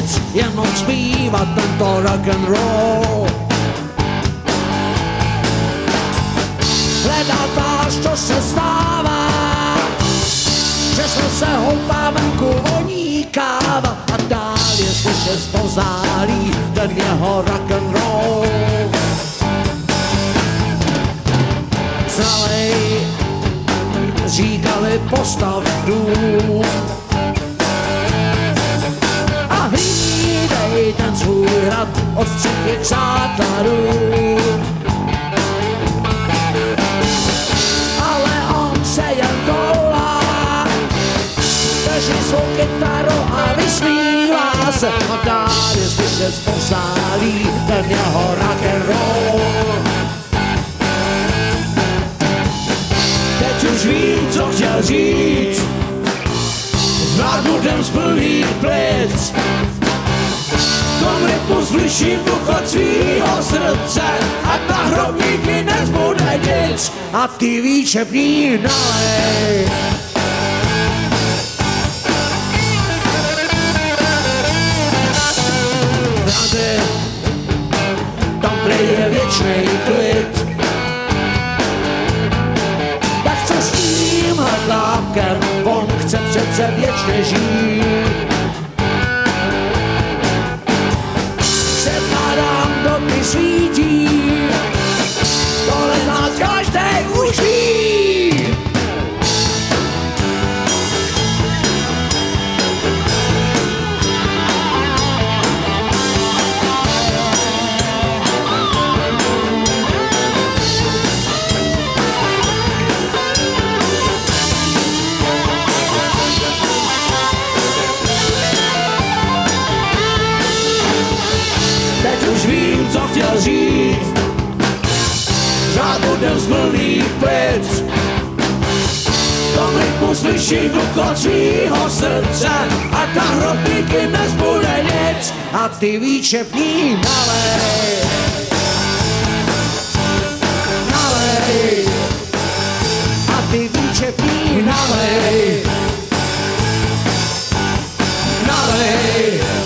nic, jenom zpívat tento rock and roll. Hledátáš, co se stává, že se houpá venku voní káva a dál je slyšet spozálí ten jeho rock and roll. Celej říkali postav dům svůj hrad od střechy základů. Ale on se jen toulá, drží svou kytaru a vysmívá se a dál je slyšet spozálí ten jeho rock and roll. Teď už vím, co chtěl říct, Zvládnutém z plných plic. Tom rytmu slyším duchot svýho srdce a ta hrobník mi nezbude nic. A ty výčepní nalej. Tady, tam prej je věčnej klid. Tak co s tímhle tlápkem, on chce přece věčně žít. říct. Řád odem z mlných plic, tom rytmu slyší tlukot svýho srdce a ta hrotníky dnes bude nic a ty výčepní nalej. Nalej. Nalej. Nalej.